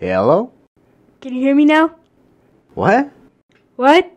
Hello? Can you hear me now? What? What?